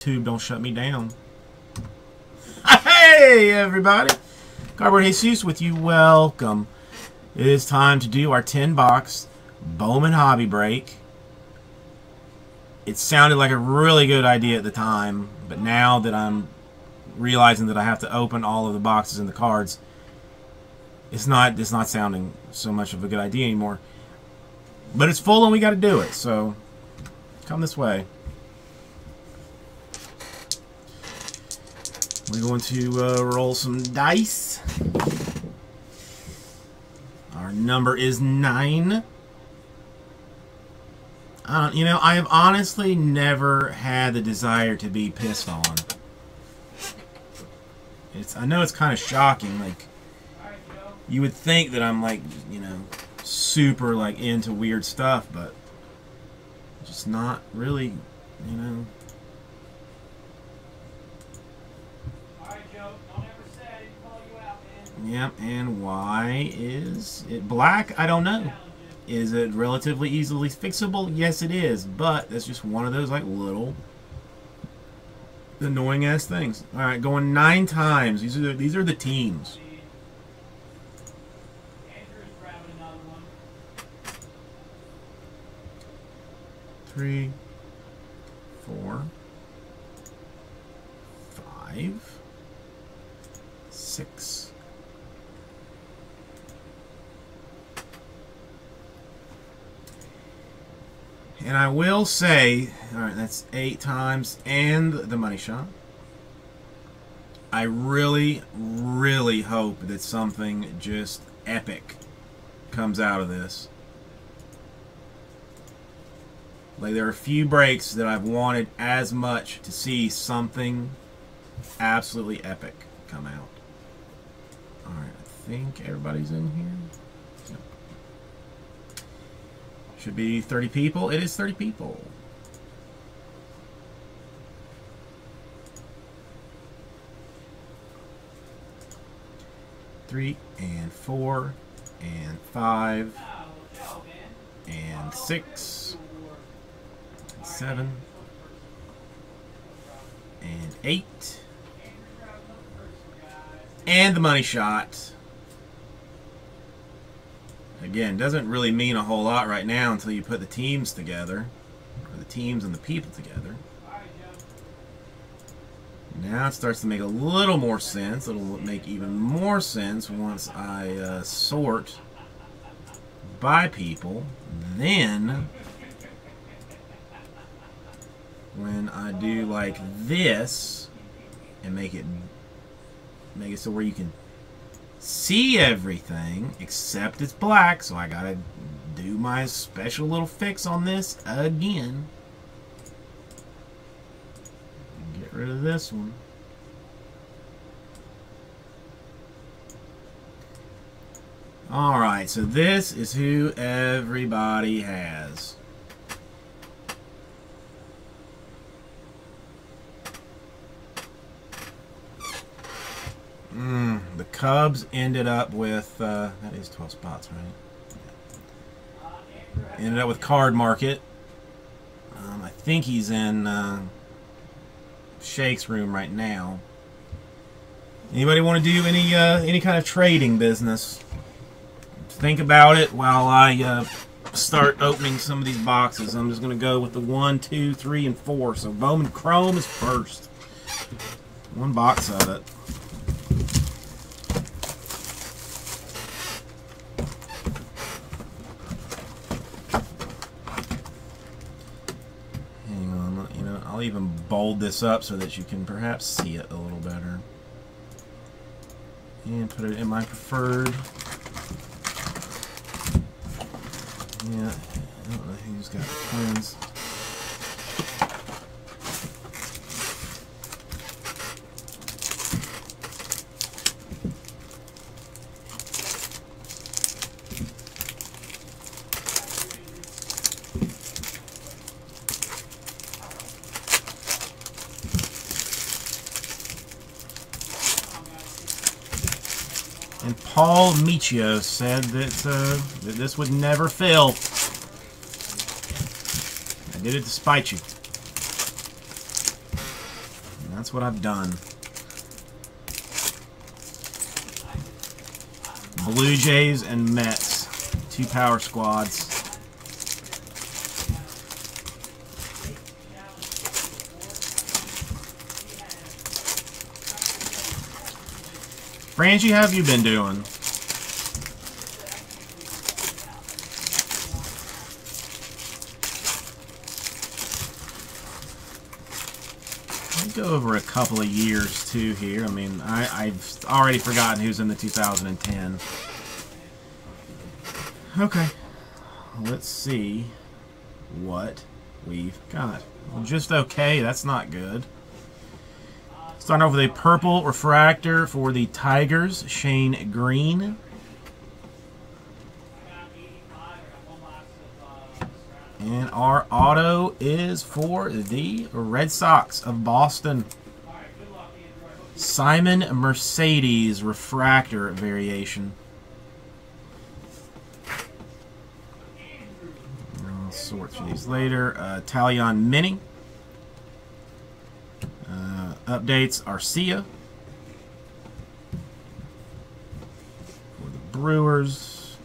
Tube don't shut me down. Hey, everybody. Cardboard Jesus with you. Welcome. It is time to do our 10 box Bowman Hobby Break. It sounded like a really good idea at the time, but now that I'm realizing that I have to open all of the boxes and the cards, it's not it's not sounding so much of a good idea anymore. But it's full and we got to do it. So come this way. We're going to uh, roll some dice. Our number is nine. Uh, you know, I have honestly never had the desire to be pissed on. It's I know it's kind of shocking. Like, you would think that I'm like, you know, super like into weird stuff, but just not really, you know. Yep, and why is it black? I don't know. Is it relatively easily fixable? Yes, it is, but that's just one of those like little annoying ass things. All right, going nine times. These are the, these are the teams. Three, four, five, six. And I will say, all right, that's eight times and the money shot. I really, really hope that something just epic comes out of this. Like, there are a few breaks that I've wanted as much to see something absolutely epic come out. Alright, I think everybody's in here. Yep. Should be 30 people. It is 30 people. Three and four and five and six and seven and eight and the money shot. Again, doesn't really mean a whole lot right now until you put the teams together, or the teams and the people together. Now it starts to make a little more sense. It'll make even more sense once I uh, sort by people. Then, when I do like this and make it make it so where you can see everything except it's black so I gotta do my special little fix on this again. Get rid of this one. Alright so this is who everybody has. Mm, the Cubs ended up with, uh, that is 12 spots, right? Ended up with Card Market. Um, I think he's in uh, Shake's room right now. Anybody want to do any uh, any kind of trading business? Think about it while I uh, start opening some of these boxes. I'm just going to go with the one, two, three, and four. So Bowman Chrome is first. One box of it. I'll even bold this up so that you can perhaps see it a little better. And put it in my preferred. Yeah, I don't know who's got plans. And Paul Michio said that, uh, that this would never fail. I did it to spite you. That's what I've done. Blue Jays and Mets. Two power squads. Frangie, how have you been doing? go over a couple of years too here. I mean, I, I've already forgotten who's in the 2010. Okay, let's see what we've got. Well, just okay, that's not good. Starting off with a purple refractor for the Tigers, Shane Greene. And our auto is for the Red Sox of Boston. Simon Mercedes refractor variation. I'll sort through these later. Uh, Taillon Mini. Updates Arcia. For the Brewers.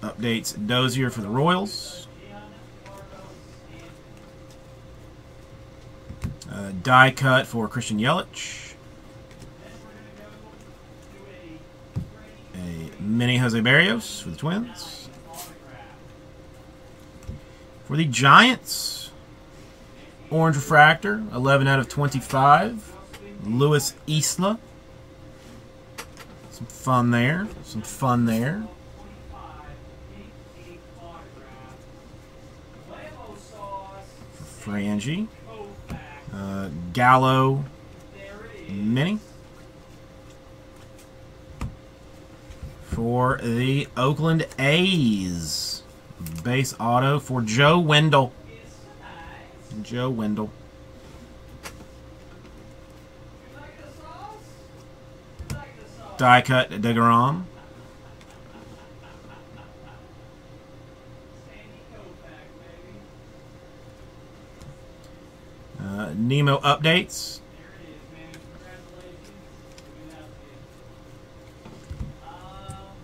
updates Dozier for the Royals. Uh, die cut for Christian Yelich. A mini Jose Berrios for the Twins. For the Giants, Orange Refractor, 11 out of 25. Luis Ysla. Some fun there. Some fun there. Frangie. Uh, Gallo Mini. For the Oakland A's. Base auto for Joe Wendle. Joe Wendle. Die cut DeGrom. Uh, Nemo updates.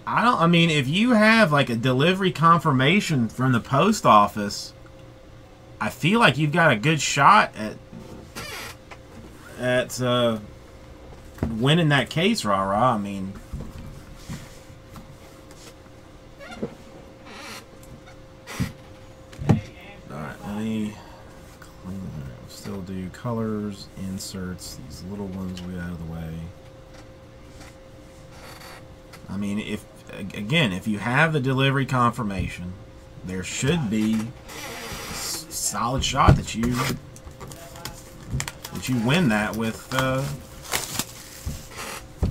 I don't. I mean, if you have like a delivery confirmation from the post office, I feel like you've got a good shot at at uh, winning that case, rah rah. I mean. All right, let me still do colors, inserts, these little ones we out of the way. I mean, if again, if you have the delivery confirmation, there should be solid shot that you that you win that with. Uh,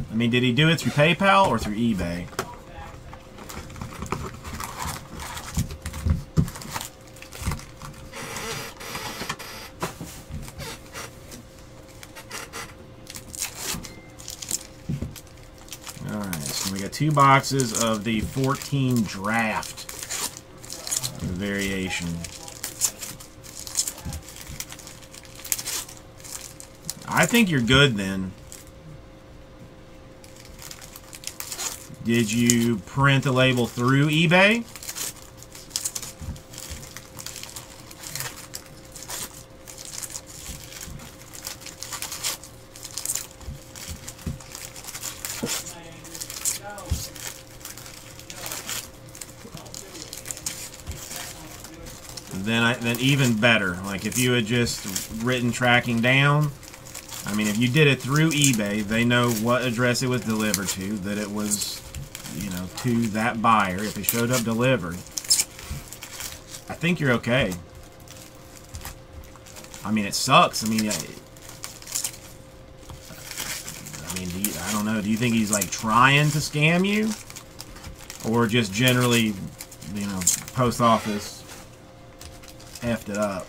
I mean, did he do it through PayPal or through eBay? we got two boxes of the 14 draft variation. I think you're good then. Did you print the label through eBay? then I, then even better. Like if you had just written tracking down, I mean, if you did it through eBay, they know what address it was delivered to, that it was, you know, to that buyer. If it showed up delivered, I think you're okay. I mean, it sucks. I mean, I, I mean, do you, I don't know. Do you think he's like trying to scam you, or just generally, you know, post office effed it up.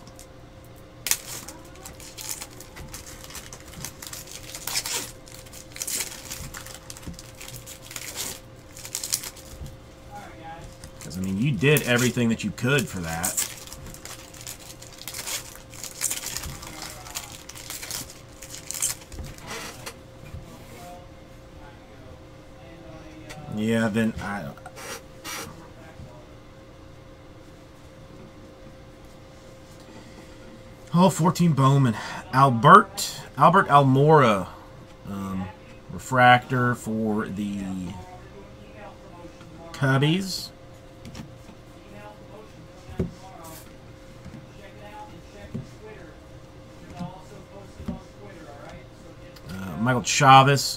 did everything that you could for that. Yeah, then I... Oh, 14 Bowman. Albert, Albert Almora. Um, refractor for the Cubbies. Michael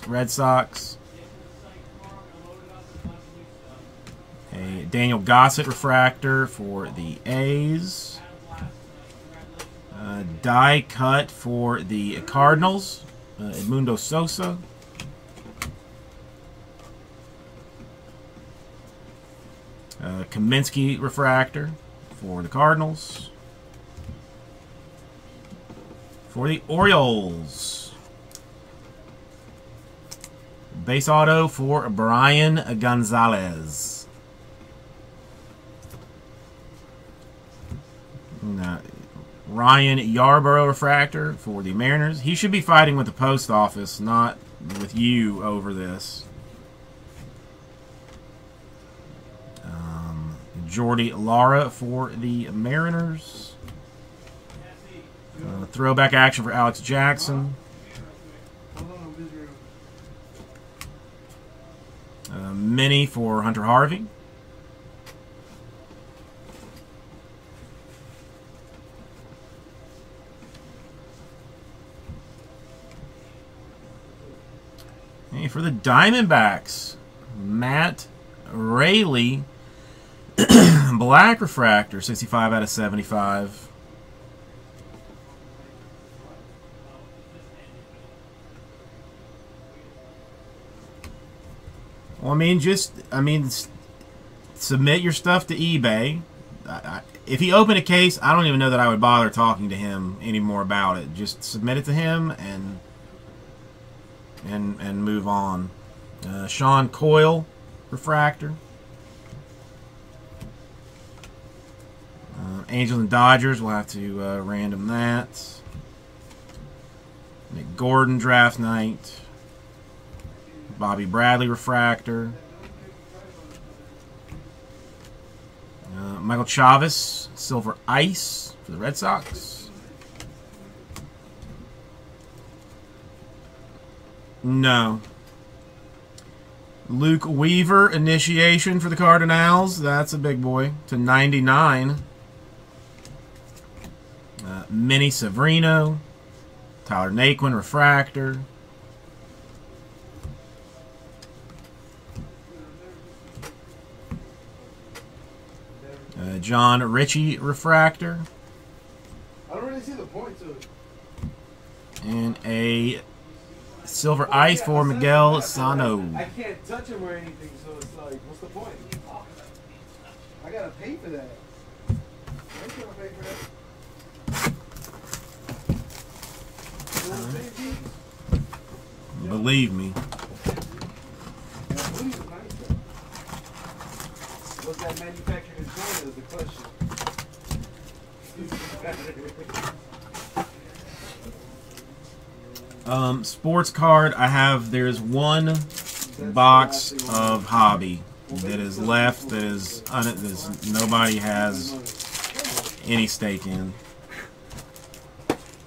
Red Sox. A Daniel Gossett refractor for the A's. Die cut for the Cardinals. Uh, Edmundo Sosa. Uh, Kaminsky refractor for the Cardinals. For the Orioles. Base auto for Brian Gonzalez. Ryan Yarbrough refractor for the Mariners. He should be fighting with the post office, not with you over this. Um, Jordy Lara for the Mariners. Uh, throwback action for Alex Jackson. Mini for Hunter Harvey. Hey, for the Diamondbacks, Matt Railey, Black Refractor, 65 out of 75. Well, I mean, just, I mean, submit your stuff to eBay. I, I, if he opened a case, I don't even know that I would bother talking to him anymore about it. Just submit it to him and and and move on. Uh, Sean Coyle, refractor. Uh, Angels and Dodgers, we'll have to uh, random that. Nick Gordon, draft night. Bobby Bradley, refractor. Uh, Michael Chavis, silver ice for the Red Sox. No. Luke Weaver, initiation for the Cardinals. That's a big boy. To 99. Uh, Minnie Severino. Tyler Naquin, refractor. John Ritchie, refractor. I don't really see the point to it. And a silver ice for Miguel Sano. I can't touch him or anything, so it's like, what's the point? I gotta pay for that. I ain't gonna pay for that. You know what I'm saying, G? Believe me. Yeah, booties is nice though. Was that is the question. Um, sports card. I have. There's one box of hobby that is left. That is, un, that nobody has any stake in.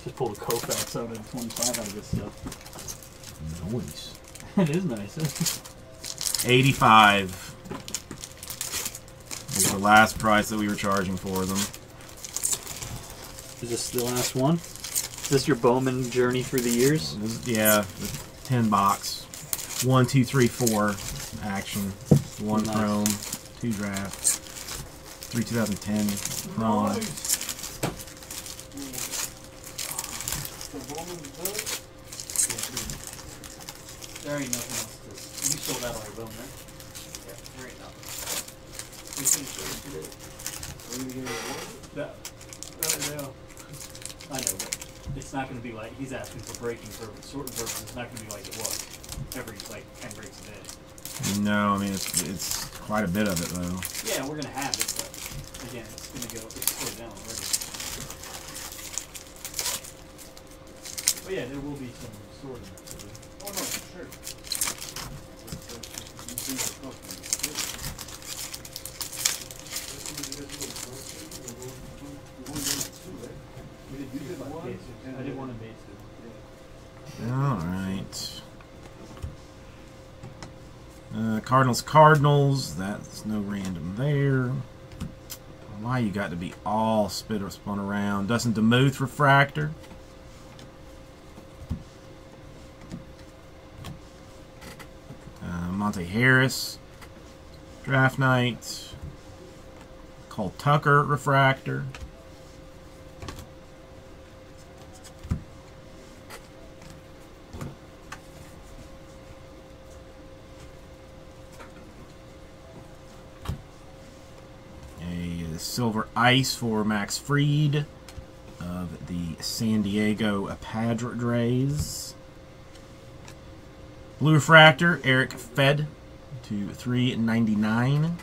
Just pull the Koufax out of 25 out of this stuff. Noise. it is nice. 85 was the last price that we were charging for them. Is this the last one? Is this your Bowman journey through the years? It was- yeah, the 10 box. One, two, three, four action. One Nice. chrome, two draft, three 2010 chrome. The Bowman's good. There ain't nothing else. To, you sold out on your Bowman, right? Yeah, there ain't nothing. We finished it yesterday. Are we gonna get it awarded? That, I know. I know, but it's not going to be like he's asking for breaking for certain purposes. It's not going to be like it was every like ten breaks a day. No, I mean, it's, it's quite a bit of it, though. Yeah, we're going to have it, but again, it's going to go. It's slowed down already. But yeah, there will be some sorting. to. Oh no, for sure. I did one too. All right. Uh, Cardinals, Cardinals. That's no random there. Why you got to be all spit or spun around? Dustin Demuth refractor. Uh, Monte Harris, draft night. Cole Tucker refractor. A silver ice for Max Fried of the San Diego Padres. Blue refractor Eric Fed to 399.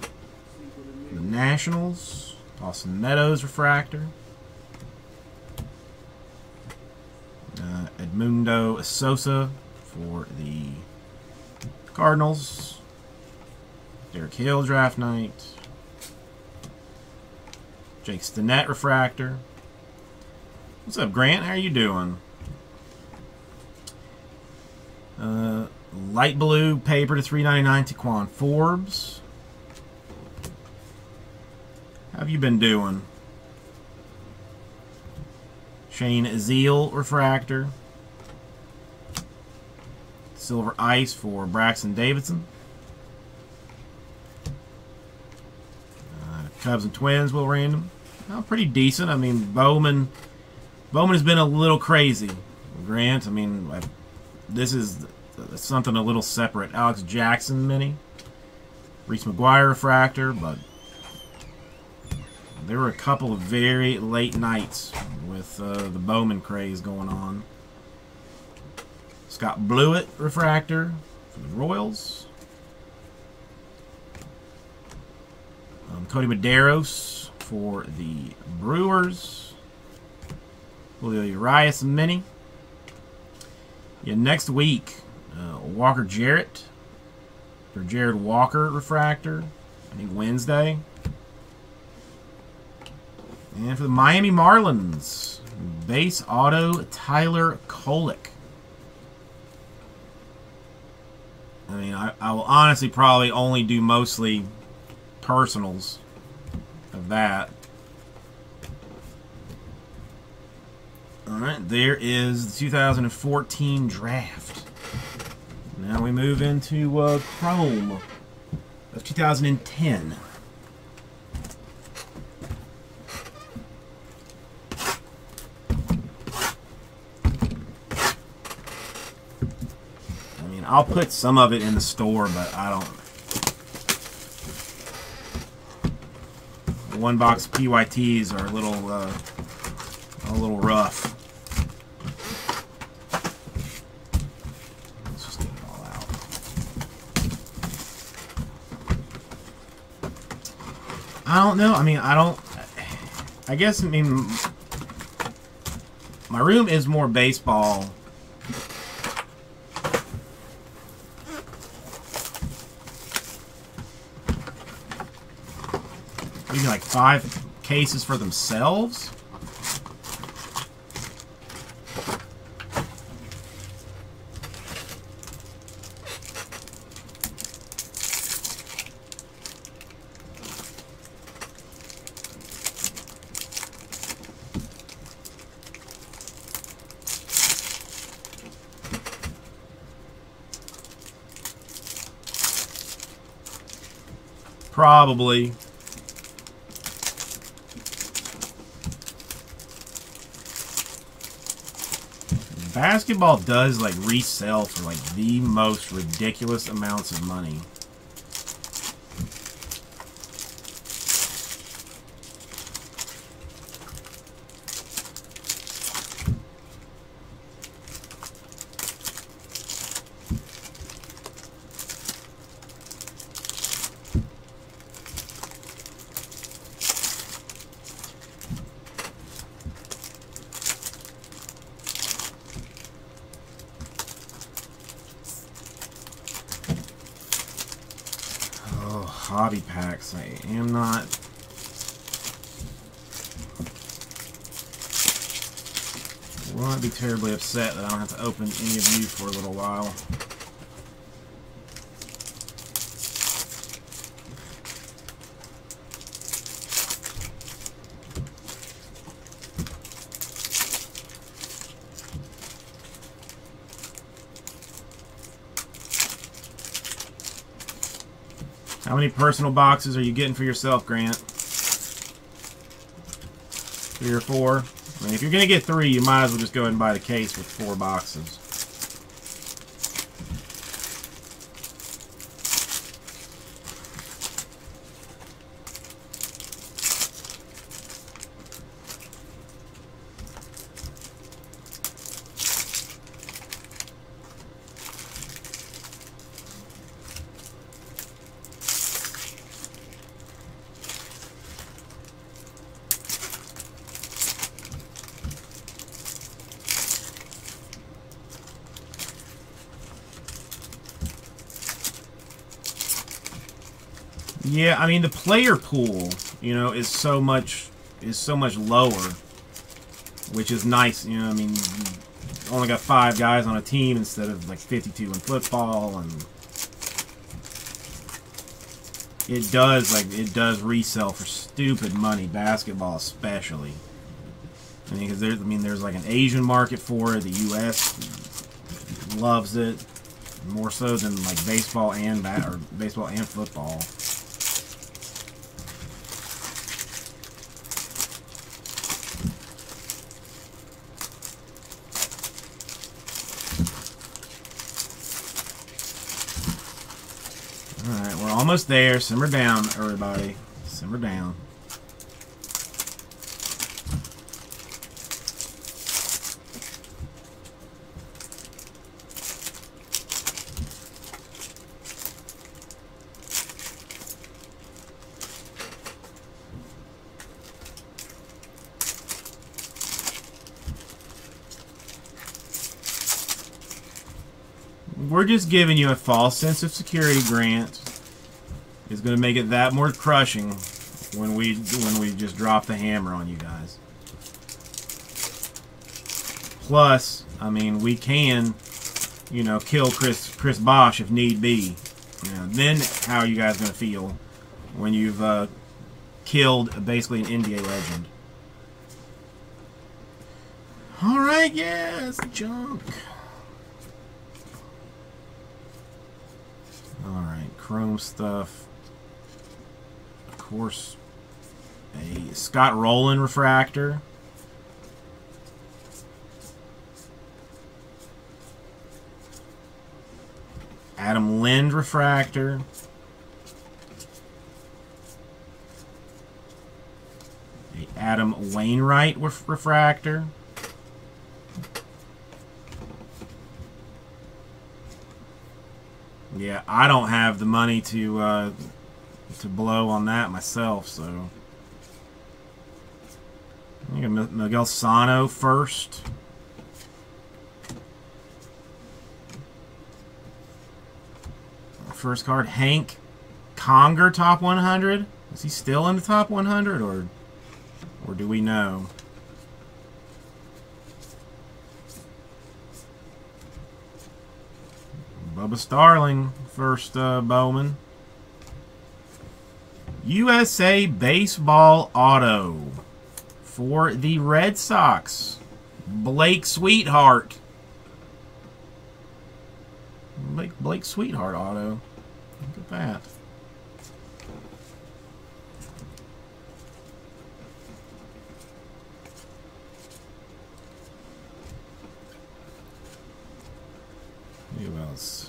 The Nationals, Austin Meadows refractor. Uh, Edmundo Sosa for the Cardinals. Derek Hill draft night. Jake Stinnett refractor. What's up, Grant? How are you doing? Uh, light blue paper to 399 Ti'Quan Forbes. How have you been doing? Shane Zeile refractor. Silver ice for Braxton Davidson. Uh, Cubs and Twins will random. Oh, pretty decent. I mean, Bowman. Bowman has been a little crazy. Grant. I mean, I, this is something a little separate. Alex Jackson mini. Reese McGuire refractor, but there were a couple of very late nights with uh, the Bowman craze going on. Scott Blewett refractor for the Royals. Um, Kodi Medeiros for the Brewers. Julio Urias Mini. Yeah, next week, uh, Walker Jarrett for Jared Walker refractor. I think Wednesday. And for the Miami Marlins, base auto Tyler Kolek. I mean, I, I will honestly probably only do mostly personals that. Alright, there is the 2014 draft. Now we move into uh, Chrome of 2010. I mean, I'll put some of it in the store, but I don't. The one box PYTs are a little, uh, a little rough. Let's just get it all out. I don't know. I mean, I don't. I guess. I mean, my room is more baseball. Maybe like five cases for themselves. Probably. Basketball does like resell for like the most ridiculous amounts of money. Don't have to open any of you for a little while. How many personal boxes are you getting for yourself, Grant? Three or four? I mean, if you're going to get three, you might as well just go ahead and buy the case with four boxes. Yeah, I mean the player pool, you know, is so much is so much lower, which is nice. You know, I mean, only got five guys on a team instead of like 52 in football, and it does like it does resell for stupid money, basketball especially. I mean, because there's I mean there's like an Asian market for it. The U.S. loves it more so than like baseball and bat or baseball and football. Alright, we're almost there. Simmer down, everybody. Simmer down. We're just giving you a false sense of security, Grant. It's going to make it that more crushing when we when we just drop the hammer on you guys. Plus, I mean, we can, you know, kill Chris Chris Bosh if need be. You know, then how are you guys going to feel when you've uh, killed basically an NBA legend? All right, it's junk. Alright, chrome stuff. Course, a Scott Rowland refractor. Adam Lind refractor. A Adam Wainwright ref refractor. Yeah, I don't have the money to uh, to blow on that myself, so. I got Miguel Sano first. First card, Hank Conger, top 100. Is he still in the top 100, or or do we know? Bubba Starling, first uh, Bowman. USA Baseball Auto for the Red Sox. Blake Swihart. Blake, Blake Swihart Auto. Look at that. Who else?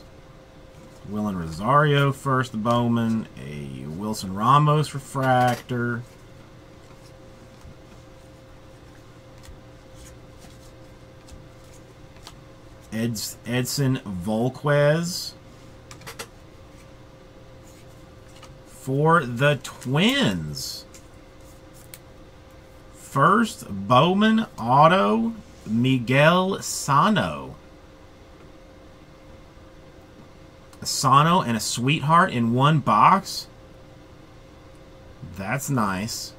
Wilin Rosario, first Bowman. A Wilson Ramos refractor. Eds, Edson Volquez. For the Twins. First Bowman Auto, Miguel Sano. A Sano and a Swihart in one box? That's nice.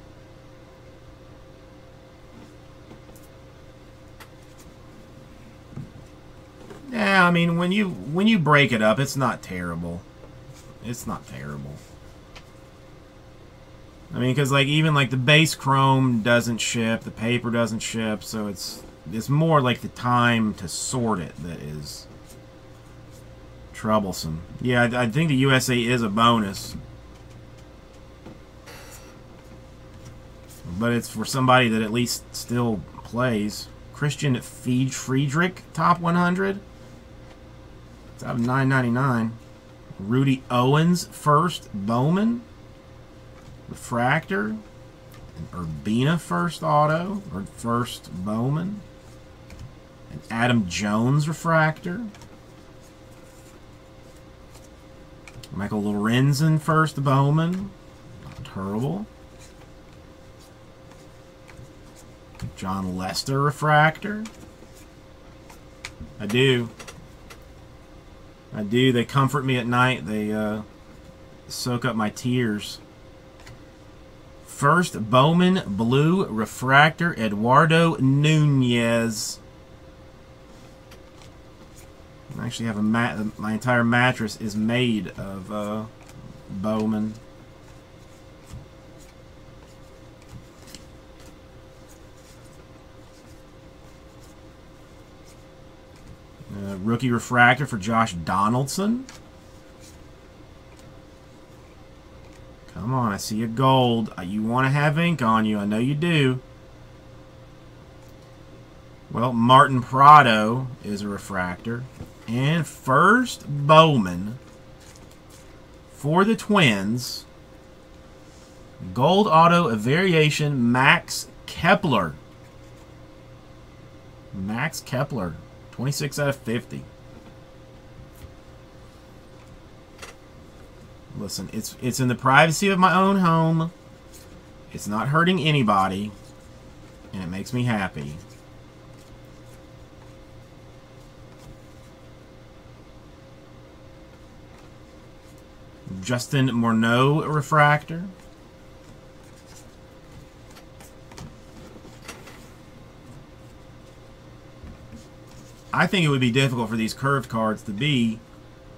Yeah, I mean when you when you break it up, it's not terrible. It's not terrible. I mean, because like even like the base chrome doesn't ship, the paper doesn't ship, so it's it's more like the time to sort it that is troublesome. Yeah, I, I think the USA is a bonus, but it's for somebody that at least still plays. Christian Friedrich top 100. It's out of 9.99. Rudy Owens first Bowman. Refractor. And Urbina first auto or first Bowman. And Adam Jones refractor. Michael Lorenzen first Bowman. Not terrible. Jon Lester refractor. I do. I do. They comfort me at night. They uh, soak up my tears. First, Bowman Blue Refractor Eduardo Nunez. I actually have a mat. My entire mattress is made of uh, Bowman. Uh, rookie refractor for Josh Donaldson. Come on, I see a gold. Uh, You want to have ink on you. I know you do. Well, Martin Prado is a refractor. And first Bowman for the Twins. Gold auto a variation Max Kepler. Max Kepler. 26 out of 50. Listen, it's it's in the privacy of my own home. It's not hurting anybody. And it makes me happy. Justin Morneau refractor. I think it would be difficult for these curved cards to be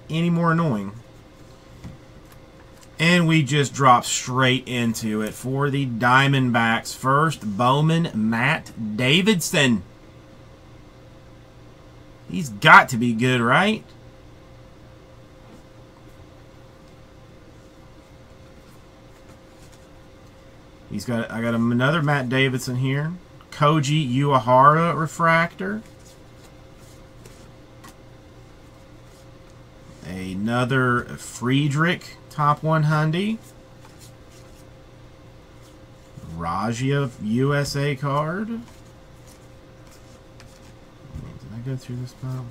any more annoying. And we just drop straight into it for the Diamondbacks. First, Bowman Matt Davidson. He's got to be good, right? He's got I got another Matt Davidson here. Koji Uehara refractor. Another Friedrich top 100. Raja USA card. Did I go through this pile?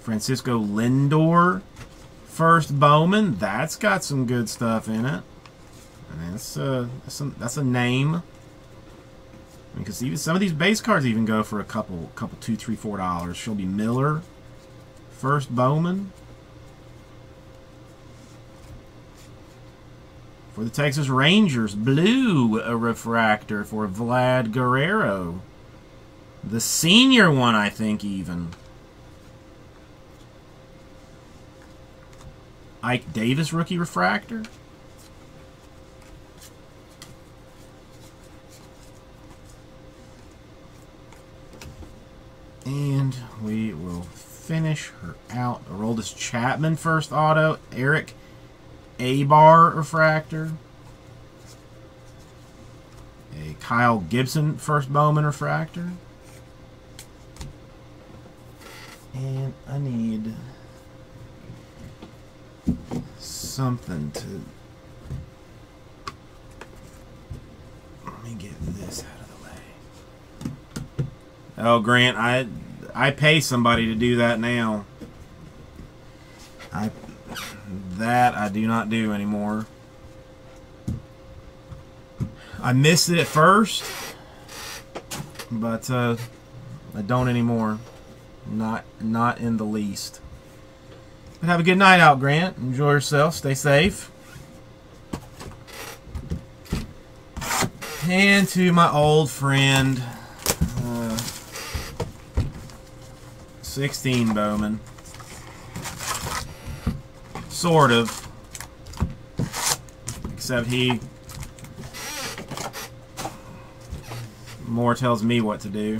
Francisco Lindor, first Bowman. That's got some good stuff in it. And that's, uh, that's, a, that's a name. Because even some of these base cards even go for a couple, couple, two, three, four dollars. Shelby Miller, first Bowman. For the Texas Rangers, blue a refractor for Vlad Guerrero. The senior one, I think, even. Ike Davis rookie refractor. And we will finish her out. Aroldis Chapman first auto. Erick Aybar refractor. A Kyle Gibson first Bowman refractor. And I need something to... Let me get this out of the way. Oh, Grant, I I pay somebody to do that now. I that I do not do anymore. I missed it at first, but uh, I don't anymore. Not not in the least. Have a good night out, Grant. Enjoy yourself. Stay safe. And to my old friend, uh, 16 Bowman. Sort of. Except he more tells me what to do.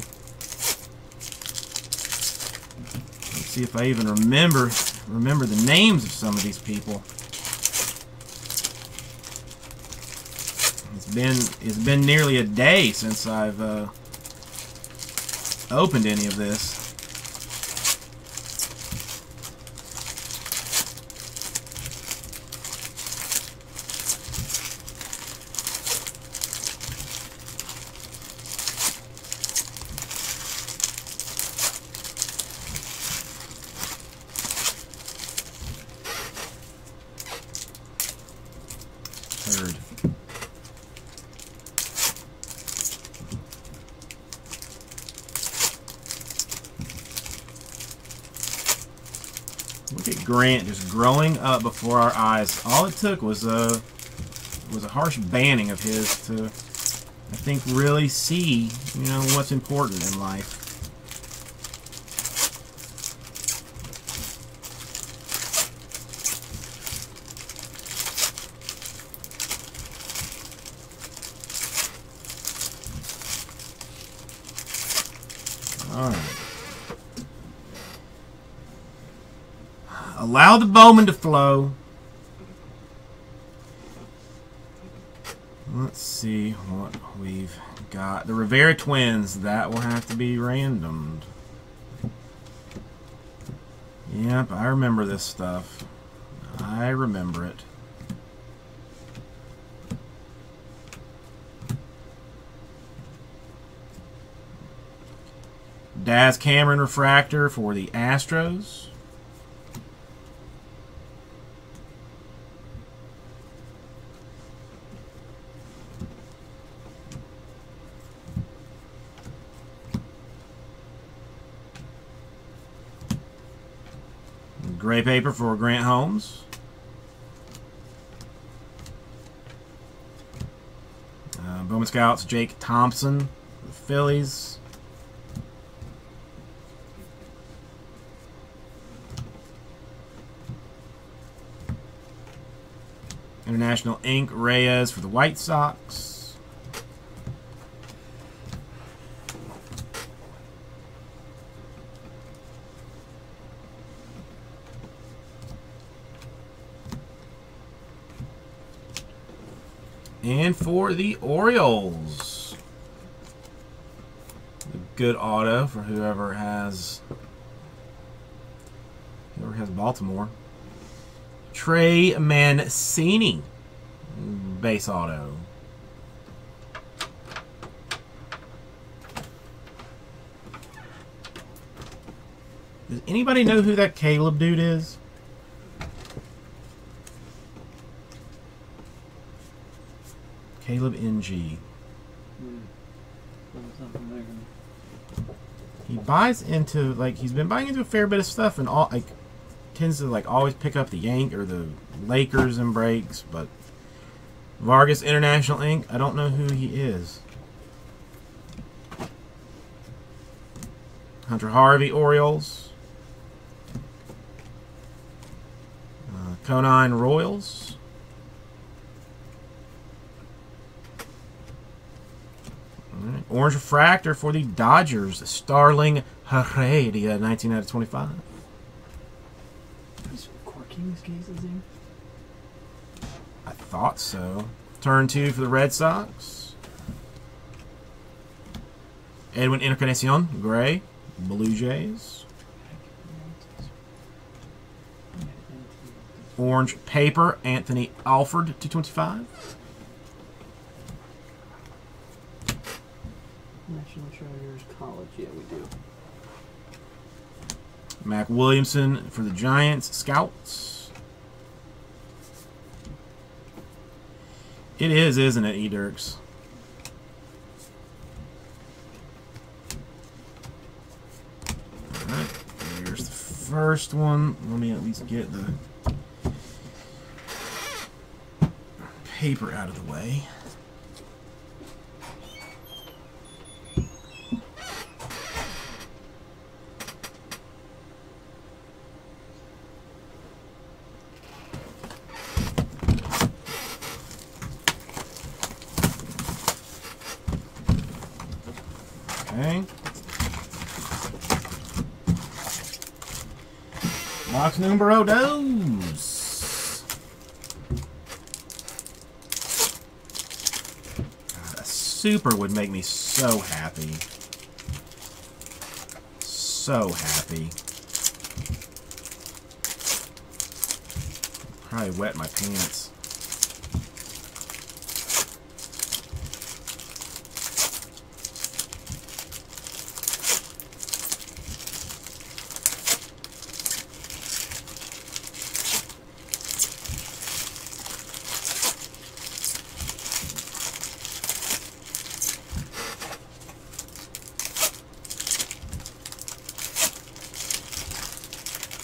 Let's see if I even remember remember the names of some of these people. It's been it's been nearly a day since I've uh, opened any of this. Third. Look at Grant just growing up before our eyes. All it took was a was a harsh banning of his to, I think, really see you know what's important in life. Alright. Allow the Bowman to flow. Let's see what we've got. The Rivera twins. That will have to be randomed. Yep, I remember this stuff. I remember it. Daz Cameron refractor for the Astros. Gray paper for Grant Holmes. Uh, Bowman Scouts Jake Thompson, the Phillies. International Ink Reyes for the White Sox. And for the Orioles. A good auto for whoever has whoever has Baltimore. Trey Mancini. Base auto. Does anybody know who that Caleb dude is? Caleb NG. He buys into like he's been buying into a fair bit of stuff and all like tends to like always pick up the Yank or the Lakers and breaks, but Vargas International Ink. I don't know who he is. Hunter Harvey Orioles. Uh, Conine Royals. Alright, Orange Refractor for the Dodgers. Starling Heredia, 19 out of 25. Is Corking's case is in? I thought so. Turn two for the Red Sox. Edwin Encarnacion, Gray, Blue Jays. Orange Paper, Anthony Alford, 225. National Treasures College, yeah, we do. Mac Williamson for the Giants, Scouts. It is, isn't it, E. Dirks? Alright, there's the first one. Let me at least get the paper out of the way. Okay. God, a super would make me so happy. So happy. Probably wet my pants.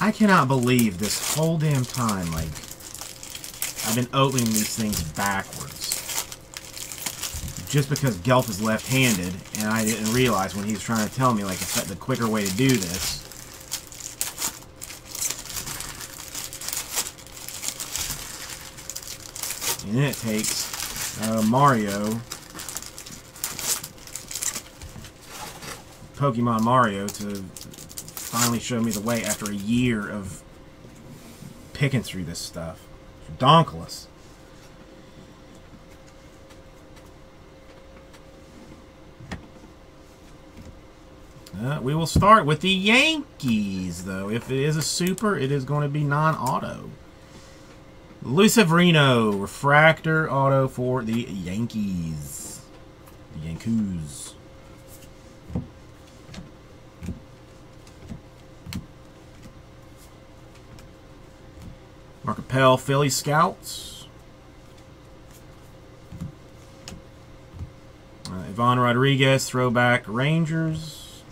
I cannot believe this whole damn time, like, I've been opening these things backwards. Just because Gelf is left-handed, and I didn't realize when he was trying to tell me, like, the quicker way to do this. And then it takes uh, Mario, Pokemon Mario, to finally showed me the way after a year of picking through this stuff. Donkless. Uh, we will start with the Yankees, though. If it is a super, it is going to be non-auto. Luis Severino, refractor auto for the Yankees. The Yankees. Mark Appel, Philly Scouts. Uh, Ivan Rodriguez, throwback Rangers.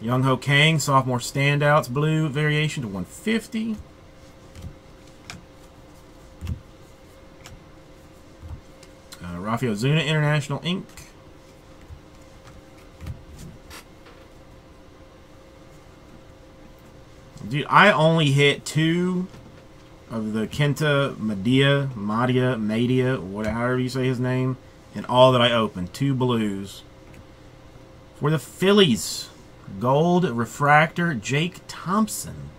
Jung Ho Kang, sophomore standouts, blue variation to 150. Uh, Rafael Zuna, International Ink. Dude, I only hit two of the Kenta Medea, Madia, Madia, whatever you say his name, and all that I opened. Two blues. For the Phillies, gold refractor, Jake Thompson.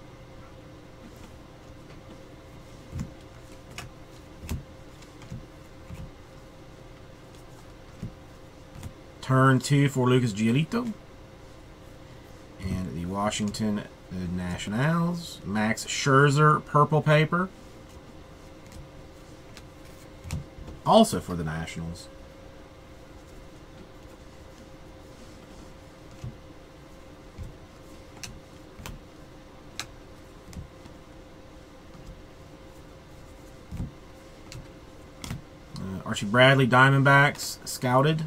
Turn two for Lucas Giolito. And the Washington the Nationals. Max Scherzer, purple paper. Also for the Nationals. Uh, Archie Bradley, Diamondbacks, scouted.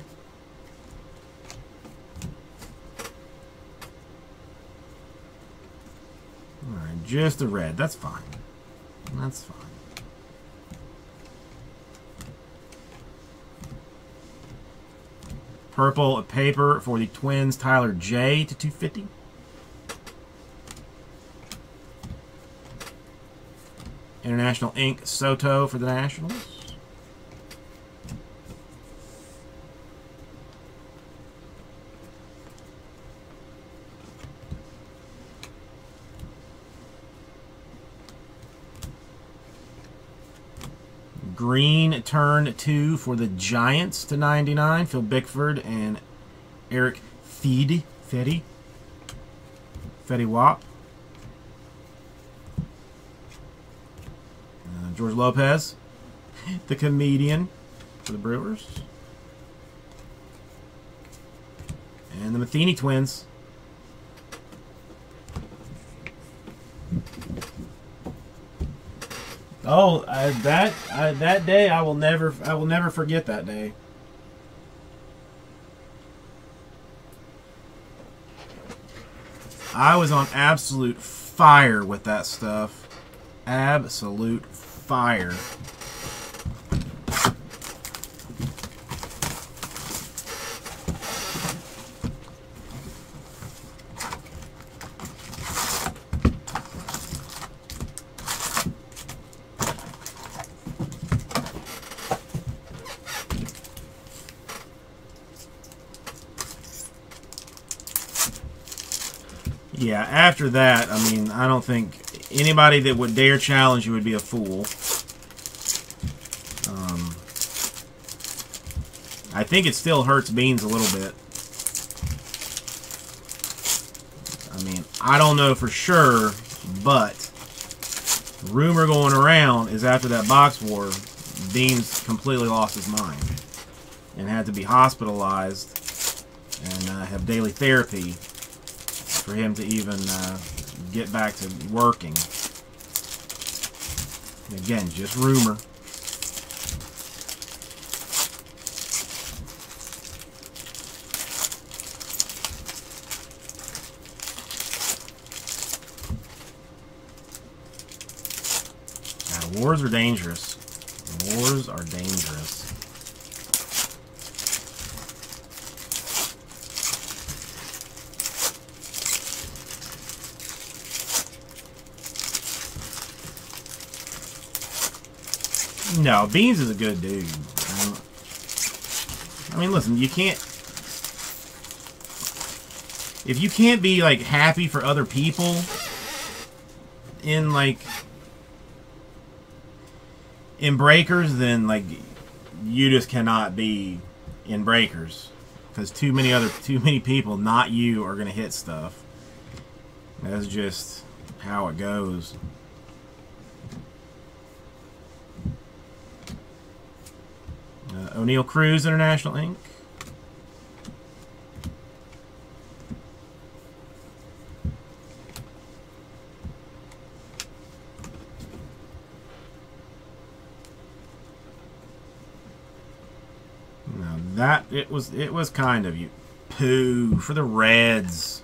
Alright, just a red. That's fine. That's fine. Purple paper for the Twins, Tyler Jay to 250. International Ink Soto for the Nationals. Green turn two for the Giants to 99. Phil Bickford and Eric Feedy. Fetty. Fetty Wap. Uh, George Lopez, the comedian for the Brewers. And the Matheny twins. Oh, that that day I will never I will never forget that day. I was on absolute fire with that stuff. Absolute fire. Yeah, after that, I mean, I don't think anybody that would dare challenge you would be a fool. Um, I think it still hurts Beans a little bit. I mean, I don't know for sure, but rumor going around is after that box war, Beans completely lost his mind and had to be hospitalized and uh, have daily therapy for him to even uh, get back to working. Again, just rumor. Now, wars are dangerous. Wars are dangerous. No, Beans is a good dude. I mean, listen, you can't. If you can't be like happy for other people in like in breakers, then like you just cannot be in breakers because too many other too many people, not you, are gonna hit stuff. That's just how it goes. Uh, Oneil Cruz International Ink. Now that it was it was kind of you. Pooh for the Reds.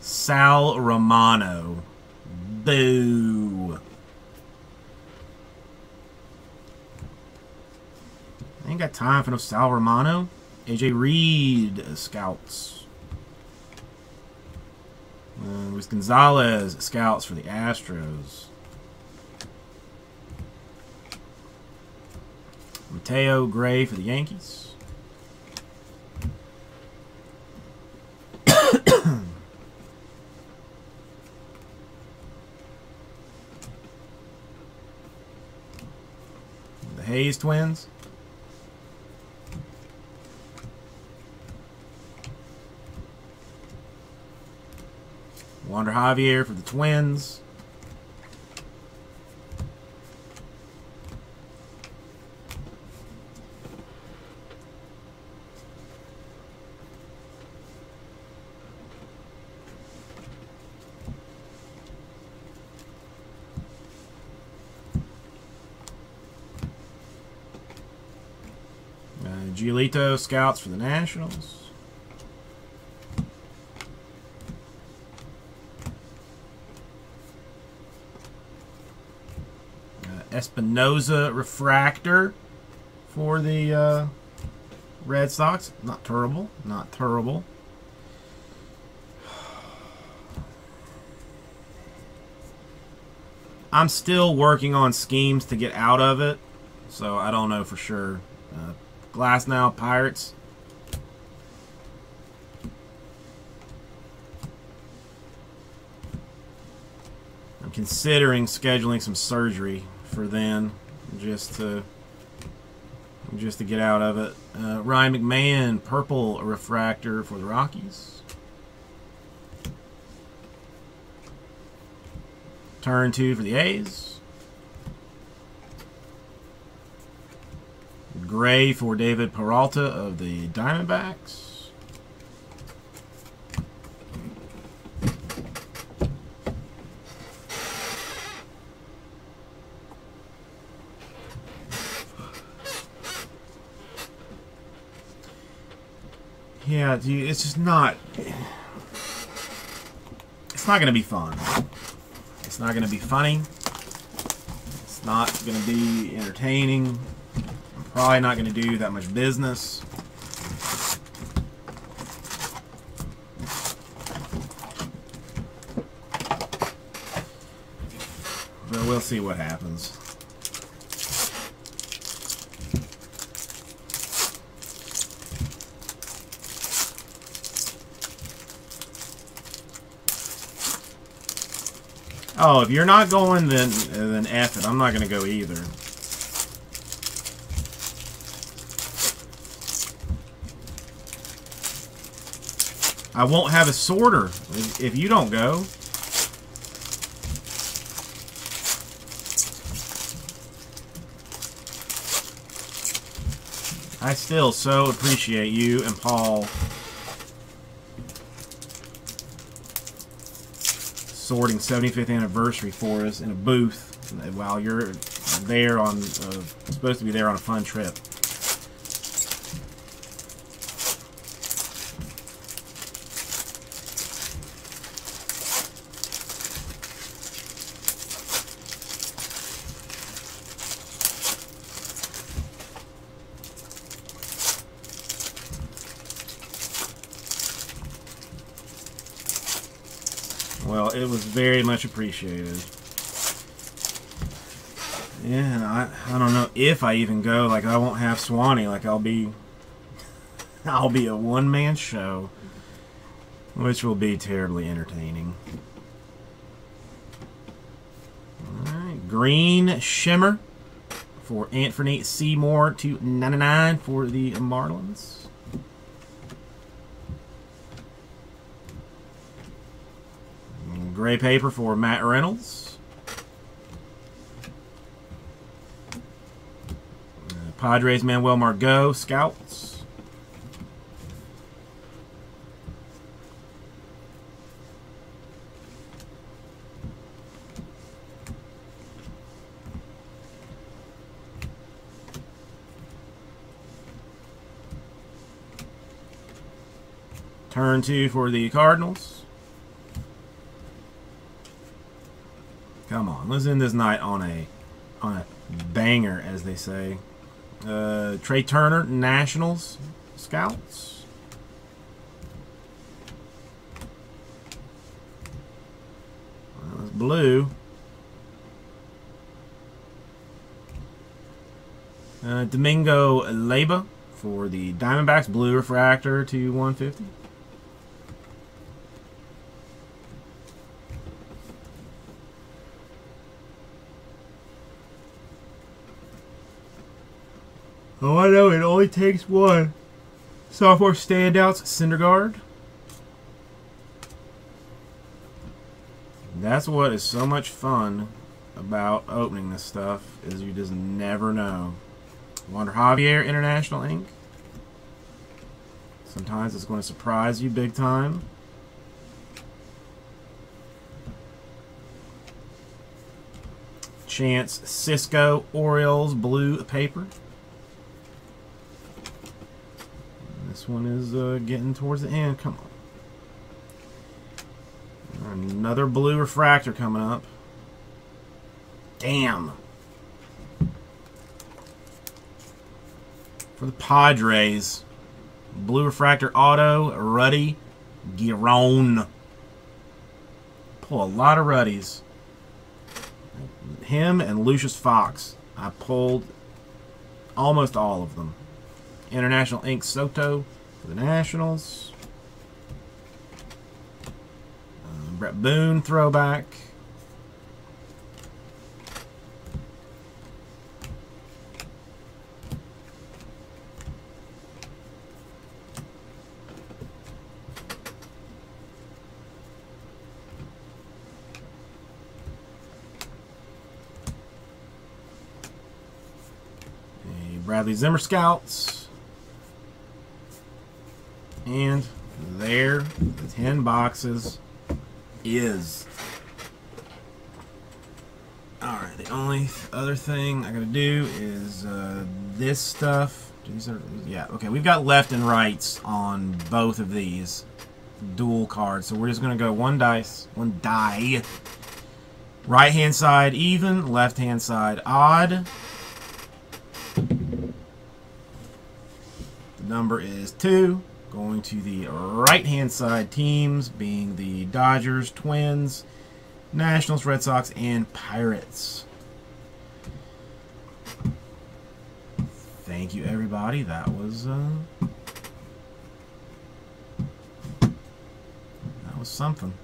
Sal Romano. Boo. Ain't got time for no Sal Romano. AJ Reed uh, scouts. Uh, Luis Gonzalez scouts for the Astros. Mateo Gray for the Yankees. the Hayes twins. Wander Javier for the Twins. Uh, Giolito scouts for the Nationals. Uh, Espinoza refractor for the uh, Red Sox. Not terrible. Not terrible. I'm still working on schemes to get out of it, so I don't know for sure. Uh, Glasnow, Pirates. I'm considering scheduling some surgery for then, just to just to get out of it. Uh, Ryan McMahon, purple refractor for the Rockies. Turn two for the A's. Gray for David Peralta of the Diamondbacks. Yeah, dude, it's just not. It's not to be fun. It's not to be funny. It's not to be entertaining. I'm probably not to do that much business. But we'll see what happens. Oh, if you're not going, then then F it. I'm not going to go either. I won't have a sorter if, if you don't go. I still so appreciate you and Paul sorting 75th anniversary for us in a booth while you're there on uh, supposed to be there on a fun trip. Well, it was very much appreciated. Yeah, I I don't know if I even go. Like I won't have Swanee. Like I'll be I'll be a one man show, which will be terribly entertaining. All right, Green Shimmer for Anthony Seymour to 99 for the Marlins. Gray paper for Matt Reynolds. Uh, Padres Manuel Margot, Scouts. Turn two for the Cardinals. Come on, let's end this night on a on a banger, as they say. Uh, Trea Turner, Nationals, Scouts. It's blue. Uh, Domingo Leyba for the Diamondbacks, blue refractor to 150. Oh, I know. It only takes one. Sophomore standouts, Syndergaard. That's what is so much fun about opening this stuff is you just never know. Wander Javier International Ink. Sometimes it's going to surprise you big time. Chance Sisco Orioles blue paper. This one is uh, getting towards the end. Come on. Another blue refractor coming up. Damn. For the Padres, blue refractor auto, Ruddy Giron. Pull a lot of Ruddies. Him and Lucius Fox. I pulled almost all of them. International Ink Soto for the Nationals. Uh, Bret Boone throwback. Bradley Zimmer Scouts. And there, the 10 boxes is. Alright, the only other thing I gotta do is uh, this stuff. Yeah, okay, we've got left and rights on both of these. dual cards. So we're just to go one dice, one die. Right hand side even, left hand side odd. The number is two. Going to the right hand side teams being the Dodgers, Twins, Nationals, Red Sox, and Pirates. Thank you, everybody. That was uh, that was something.